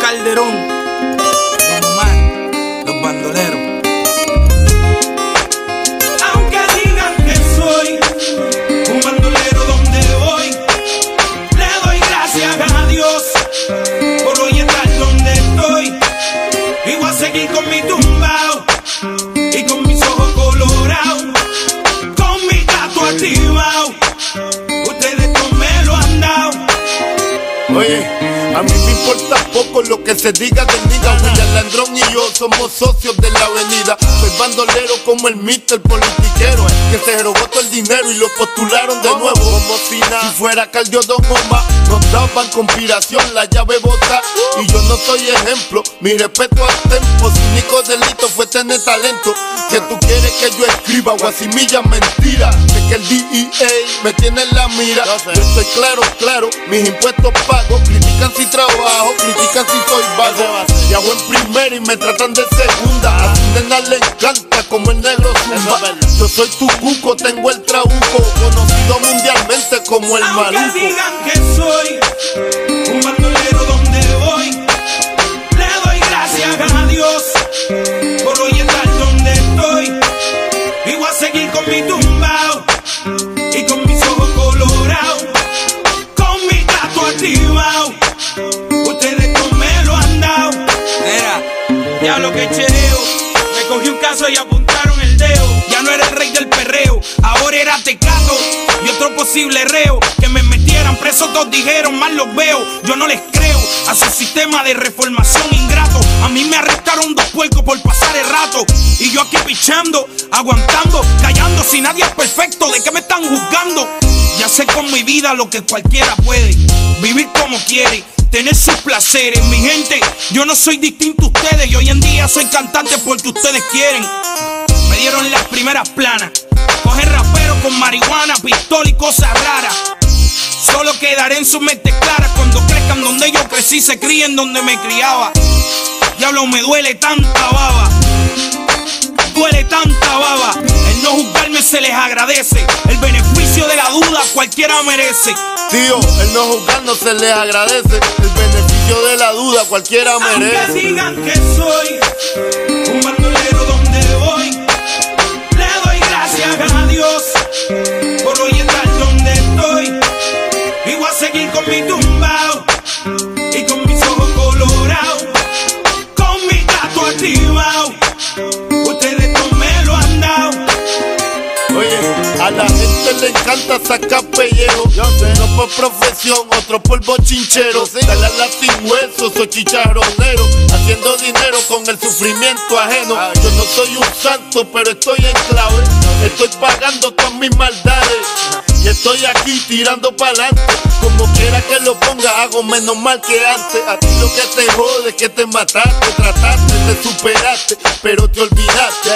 Calderón, Don Omar, los bandoleros. Aunque digan que soy un bandolero donde voy, le doy gracias a Dios por hoy estar donde estoy. Y voy a seguir con mi tumbao y con mis ojos colorados, con mi gato activado. Poco lo que se diga del niga. William Landrón y yo somos socios de la avenida. Soy bandolero como el mister politiquero que se robó todo el dinero y lo postularon de nuevo. Como si nada, si fuera Caldio Don Omar, nos daban conspiración, la llave bota. Y yo no soy ejemplo, mi respeto al tempo. Su único delito fue tener talento. Que tú quieres que yo escriba guasimilla mentira. De que el DEA me tiene en la mira. Yo estoy claro, claro, mis impuestos pago. Critican si trabajo, critican si soy vago. Y hago en primera y me tratan de segunda. A su nena le encanta como el negro zumba. Yo soy tu cuco, tengo el trabuco. Conocido mundialmente como el maluco. digan que soy un ya lo que chereo. Me cogí un caso y apuntaron el dedo. Ya no era el rey del perreo, ahora era tecato. Y otro posible reo. Que me metieran preso, todos dijeron, mal los veo. Yo no les creo a su sistema de reformación ingrato. A mí me arrestaron dos puercos por pasar el rato. Y yo aquí pichando, aguantando, callando. Si nadie es perfecto, ¿de qué me están juzgando? Ya sé con mi vida lo que cualquiera puede. Vivir como quiere tener sus placeres. Mi gente, yo no soy distinto a ustedes y hoy en día soy cantante porque ustedes quieren. Me dieron las primeras planas. Coger rapero con marihuana, pistola y cosas raras. Solo quedaré en su mente clara cuando crezcan donde yo crecí, se críen donde me criaba. Diablo, me duele tanta baba. Duele tanta baba. El no juzgarme se les agradece. Beneficio de la duda cualquiera merece. Tío, el no juzgar no se les agradece. El beneficio de la duda cualquiera Aunque merece. digan que soy un bandolero donde voy, le doy gracias a Dios por hoy estar donde estoy. Y voy a seguir con mi tumbao y con mis ojos colorados, con mi gato encanta sacar pellejo. Yo sé, no por profesión, otro por bochinchero. Dale a la sin hueso, soy chicharronero. Haciendo dinero con el sufrimiento ajeno. Yo no soy un santo, pero estoy en clave. Estoy pagando todas mis maldades. Y estoy aquí tirando pa'lante. Como quiera que lo ponga, hago menos mal que antes. A ti lo que te jode es que te mataste, trataste, te superaste, pero te olvidaste.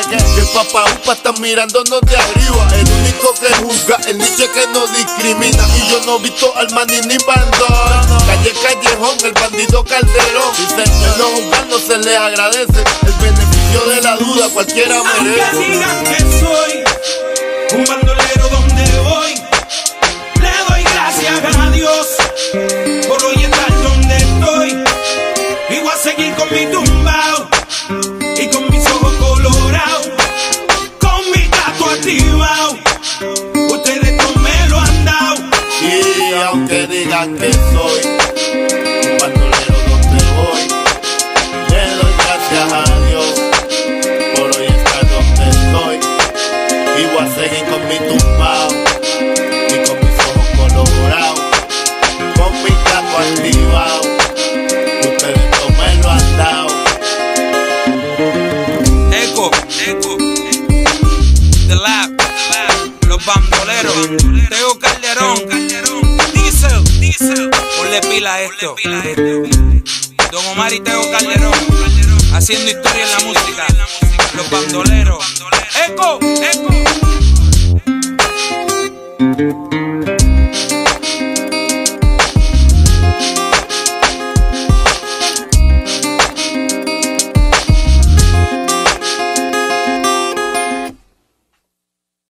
Que papá upa está mirándonos de arriba. El único que juzga, el niche que no discrimina. Y yo no he visto al maní ni bandón. Calle Callejón, el bandido Calderón. Dice, el no juzgar no se le agradece. El beneficio de la duda cualquiera Aunque merece. digan que soy un bandolero donde voy, le doy gracias a Dios por hoy estar donde estoy. Voy a seguir con mi tumbao que soy un bandolero donde voy, le doy gracias a Dios por hoy estar donde estoy. Y voy a seguir con mi tumbao y con mis ojos colorados, con mi capo activado. Ustedes no me lo han dado. Eco, Eco, The Lab, Los Bandoleros, Teo Calderón, Diesel, ponle pila a esto. Don Omar y Teo Calderón, haciendo historia en la música. Los Bandoleros, Eco, Eco.